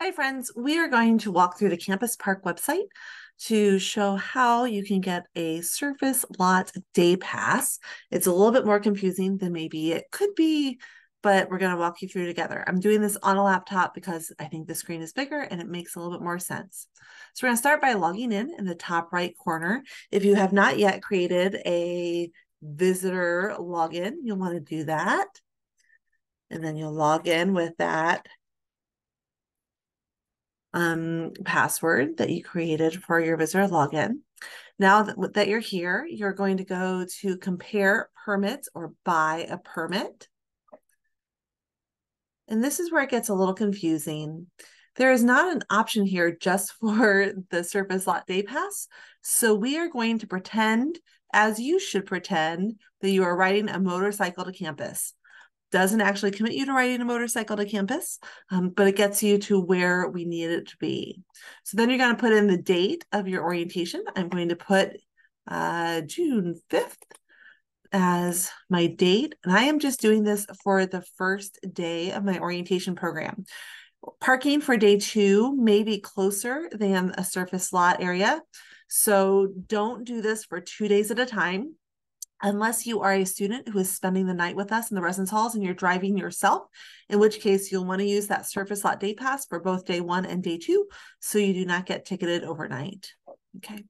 Hi, friends. We are going to walk through the CampusParc website to show how you can get a surface lot day pass. It's a little bit more confusing than maybe it could be, but we're going to walk you through together. I'm doing this on a laptop because I think the screen is bigger and it makes a little bit more sense. So we're going to start by logging in in the top right corner. If you have not yet created a visitor login, you'll want to do that. And then you'll log in with that um, password that you created for your visitor login. Now that, that you're here, you're going to go to compare permits or buy a permit. And this is where it gets a little confusing. There is not an option here just for the surface lot day pass. So we are going to pretend, as you should pretend, that you are riding a motorcycle to campus doesn't actually commit you to riding a motorcycle to campus, um, but it gets you to where we need it to be. So then you're going to put in the date of your orientation. I'm going to put uh, June 5th as my date, and I am just doing this for the first day of my orientation program. Parking for day two may be closer than a surface lot area. So don't do this for two days at a time unless you are a student who is spending the night with us in the residence halls and you're driving yourself, in which case you'll want to use that surface lot day pass for both day one and day two, so you do not get ticketed overnight. Okay.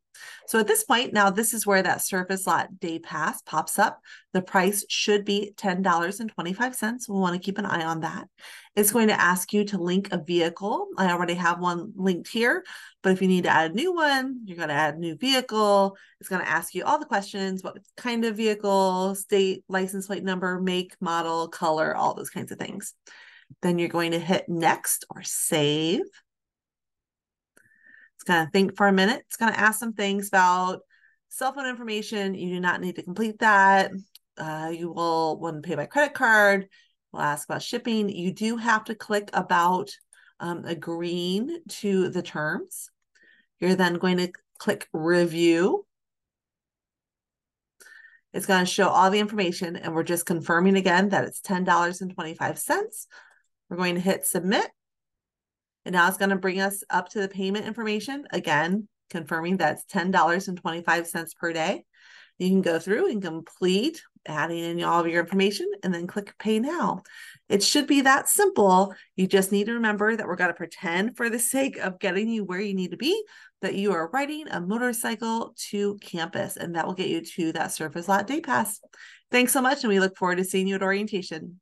So at this point, now this is where that surface lot day pass pops up. The price should be $10.25. We'll want to keep an eye on that. It's going to ask you to link a vehicle. I already have one linked here, but if you need to add a new one, you're going to add a new vehicle. It's going to ask you all the questions, what kind of vehicle, state, license plate number, make, model, color, all those kinds of things. Then you're going to hit next or save. Going to think for a minute. It's going to ask some things about cell phone information. You do not need to complete that. Uh, you will, when pay by credit card, we'll ask about shipping. You do have to click about um, agreeing to the terms. You're then going to click review. It's going to show all the information and we're just confirming again that it's $10.25. We're going to hit submit. And now it's going to bring us up to the payment information. Again, confirming that's $10.25 per day. You can go through and complete adding in all of your information and then click pay now. It should be that simple. You just need to remember that we're going to pretend for the sake of getting you where you need to be that you are riding a motorcycle to campus and that will get you to that surface lot day pass. Thanks so much and we look forward to seeing you at orientation.